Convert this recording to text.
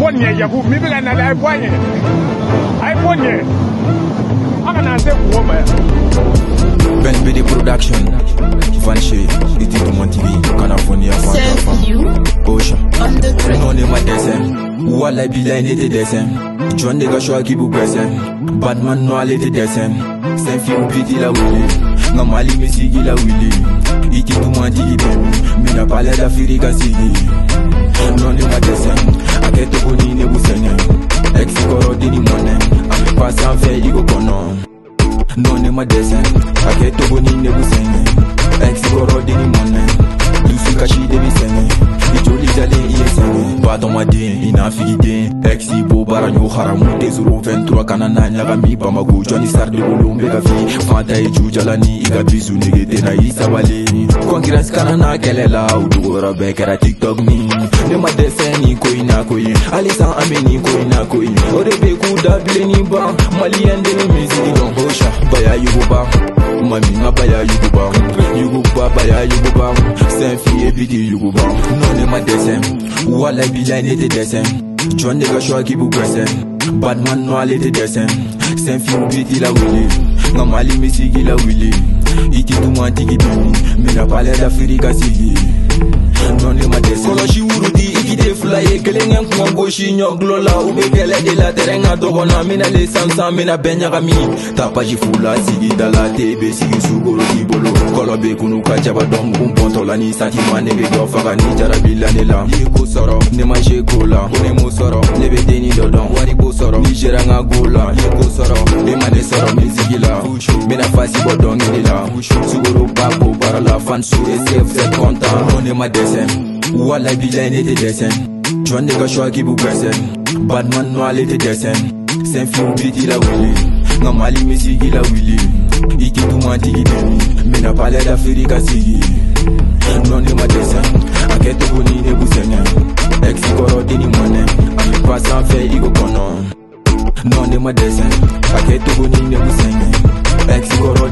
ayifonye yakubu mi bɛ ka nali ayifonye ayifonye an kana se kungo ma yan. Ben BD Production, Vanche, Iti Tumon TV, California, Ocean, Non the ma desem, Wala bila ne te desem, John de Gashua ki bu kwesem, Batman no ale te desem, Sen fi ou la wili, Ngamali mesi gila wili, Iti Tumon TV, palais la furie gasili Nonde ma desen Akete honi ne busene Eksi koro dini mone Ame pasan fe igo kono Nonde ma desen Akete honi ne busene Eksi koro dini mone Lusu kashi de bisene badamaden i n'a figiden ɛxi bo baara ɲo haramu de 023 kana n'a ɲagami bamako jɔni sarde wolon bɛ ka fi fanta ye jujala ni i ka bisu nege tena i sabali kɔnkirɛnsi kana n'a kɛlɛ la u dogoyɔrɔ bɛɛ kɛra tiktok min ne ma dɛsɛ nin ko i n'a ko ye halisa an be nin ko i n'a ko ye o de be k'u dabilennin ban maliyɛn de be misigi dɔn hosha baya yuguba mami nga baya yuguba yuguba baya yuguba sɛn fi ye bidi yuguba nɔ ne ma dɛsɛ wala Bilen lete desen Jwan dega shwa ki pou kresen Badman no a lete desen Sen fi ou biti la wili Nga mali misi ki la wili Iti touman tiki bimi Mena pala da firi ka nɔni ma dɛsɛ kɔlɔsi wurudi i k'i de fila ye kelen kɛ kuma gosi ɲɔgulo la u bɛ kɛlɛ de la tɛrɛn ka dɔgɔ na mina le sansan mina bɛɛ ɲagami ta pasi fu la sigida la te be sigi sukoro k'i bolo kɔlɔ be kunu ka jaba dɔn mugu bɔtɔ la ni santiman ne be dɔ faga ni jarabi la ne la ye ko sɔrɔ ne ma se ko la ko ne m'o sɔrɔ ne be denni dɔ dɔn wari ko sɔrɔ ni sera n ka go la ye ko sɔrɔ ne ma ne sɔrɔ min sigi la mina fasi bɔ dɔnkili la sugoro ba bo Par la fan su content On est ma dessin Wallah billah ne te dessin Jɔn de k'i bu gɛsɛn Badman, non, ale te dɛsɛn Sɛnfiw il a la wuli Nka il a voulu. la tout I ti duman tigi Mais n'a pas l'air sigi ma dessin. A ni ne vous sɛgɛn Ex kɔrɔ ni monnaie. A bɛ fait il i ko Non, ne ma dessin. A kɛ ni